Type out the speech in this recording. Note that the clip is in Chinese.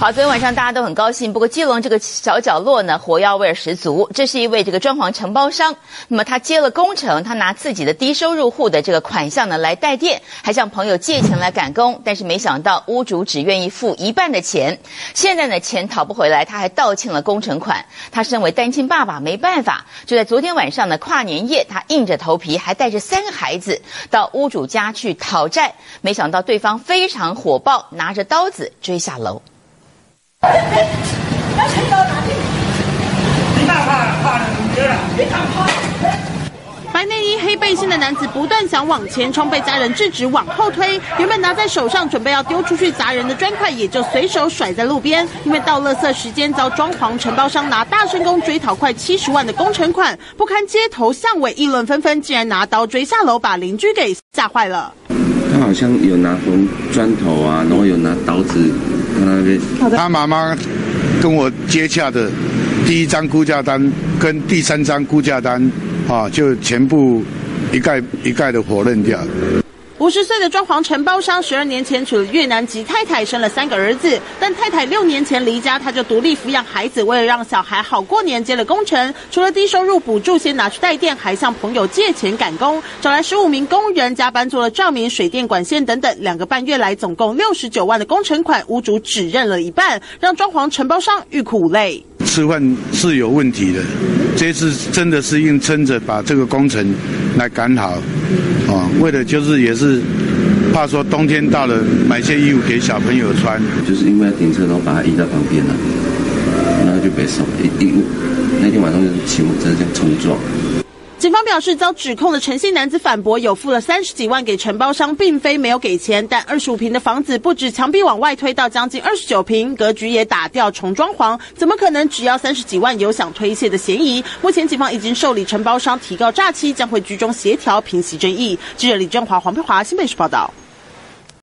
好，昨天晚上大家都很高兴，不过基隆这个小角落呢，火药味十足。这是一位这个装潢承包商，那么他接了工程，他拿自己的低收入户的这个款项呢来带电，还向朋友借钱来赶工，但是没想到屋主只愿意付一半的钱，现在呢钱讨不回来，他还倒欠了工程款。他身为单亲爸爸，没办法，就在昨天晚上呢跨年夜，他硬着头皮还带着三个孩子到屋主家去讨债，没想到对方非常火爆，拿着刀子追下楼。白内衣黑背心的男子不断想往前冲，被家人制止往后推。原本拿在手上准备要丢出去砸人的砖块，也就随手甩在路边。因为到垃圾时间，遭装潢承包商拿大声公追讨快七十万的工程款，不堪街头巷尾议论纷纷，竟然拿刀追下楼，把邻居给吓坏了。他好像有拿红砖头啊，然后有拿刀子。他妈妈跟我接洽的第一张估价单跟第三张估价单啊，就全部一概一概的否认掉。五十岁的装潢承包商，十二年前娶了越南籍太太，生了三个儿子。但太太六年前离家，他就独立抚养孩子。为了让小孩好过年，接了工程，除了低收入补助，先拿去带电，还向朋友借钱赶工，找来十五名工人加班做了照明、水电管线等等。两个半月来，总共六十九万的工程款，屋主只认了一半，让装潢承包商欲哭无泪。吃饭是有问题的，这次真的是硬撑着把这个工程来赶好，啊，为了就是也是怕说冬天到了买些衣服给小朋友穿，就是因为要停车，然后把它移到旁边了，然后就被送，一一那天晚上就是骑摩托车这样冲撞。警方表示，遭指控的诚信男子反驳，有付了三十几万给承包商，并非没有给钱。但二十五平的房子，不止墙壁往外推到将近二十九平，格局也打掉重装潢，怎么可能只要三十几万有想推卸的嫌疑？目前警方已经受理承包商提告诈欺，将会居中协调平息争议。记者李振华、黄佩华新北市报道。